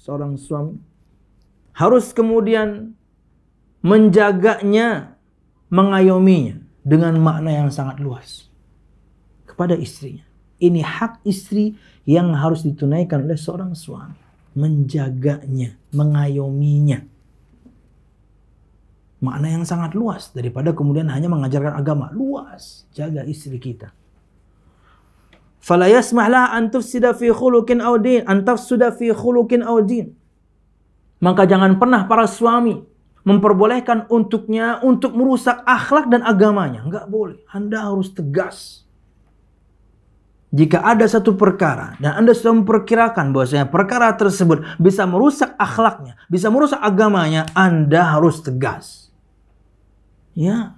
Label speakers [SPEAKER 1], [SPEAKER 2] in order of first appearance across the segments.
[SPEAKER 1] seorang suami harus kemudian menjaganya, mengayominya dengan makna yang sangat luas kepada istrinya. Ini hak istri yang harus ditunaikan oleh seorang suami. Menjaganya, mengayominya. Makna yang sangat luas daripada kemudian hanya mengajarkan agama. Luas, jaga istri kita. Fala yasmah lah an tufsida fi khuluqin aw din, an tafsuda fi khuluqin aw din. Maka jangan pernah para suami memperbolehkan untuknya untuk merusak akhlak dan agamanya. Enggak boleh. Anda harus tegas. Jika ada satu perkara dan Anda sudah memperkirakan bahwasanya perkara tersebut bisa merusak akhlaknya, bisa merusak agamanya, Anda harus tegas. Ya.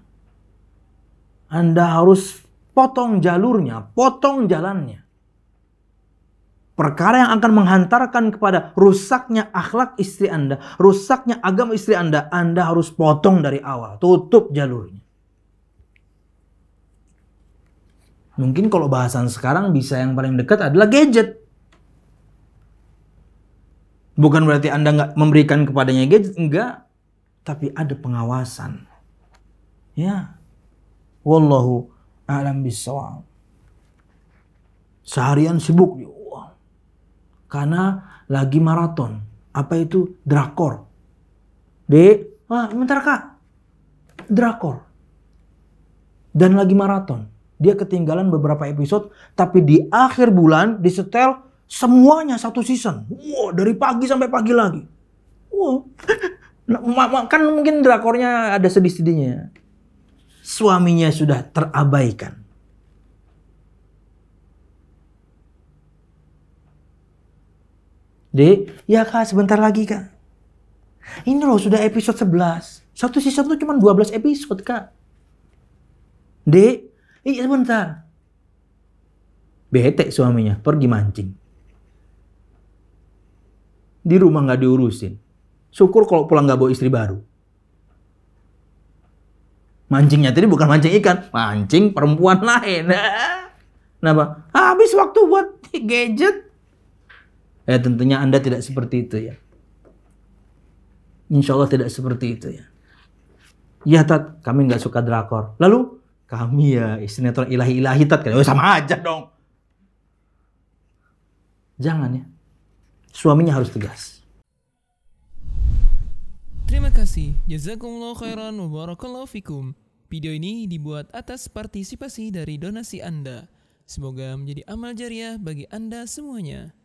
[SPEAKER 1] Anda harus potong jalurnya, potong jalannya. Perkara yang akan menghantarkan kepada rusaknya akhlak istri Anda, rusaknya agama istri Anda, Anda harus potong dari awal, tutup jalurnya. Mungkin kalau bahasan sekarang bisa yang paling dekat adalah gadget. Bukan berarti Anda nggak memberikan kepadanya gadget, enggak. Tapi ada pengawasan. Ya. Wallahu a'lam bisawab. Seharian sibuk dia. Karena lagi maraton. Apa itu? Drakor. Dek, ah, bentar kak. Drakor. Dan lagi maraton dia ketinggalan beberapa episode, tapi di akhir bulan disetel semuanya satu season. Wow, dari pagi sampai pagi lagi. Wow. Nah, kan mungkin drakornya ada sedih-sedihnya. Suaminya sudah terabaikan. Dek, ya kak sebentar lagi kak. Ini loh sudah episode 11. Satu season tuh cuma 12 episode kak. Dek, Iya sebentar. Bete suaminya pergi mancing. Di rumah nggak diurusin. Syukur kalau pulang nggak bawa istri baru. Mancingnya tadi bukan mancing ikan, mancing perempuan lain. Kenapa? Habis waktu buat gadget. Ya tentunya Anda tidak seperti itu ya. Insya Allah tidak seperti itu ya. Ya Tat, kami nggak suka drakor. Lalu kami ya sinetron ilahi-ilahi tat kan. sama aja dong. Jangan ya. Suaminya harus tegas.
[SPEAKER 2] Kasih. Jazakumullah khairan wa barakallahu fikum. Video ini dibuat atas partisipasi dari donasi Anda. Semoga menjadi amal jariah bagi Anda semuanya.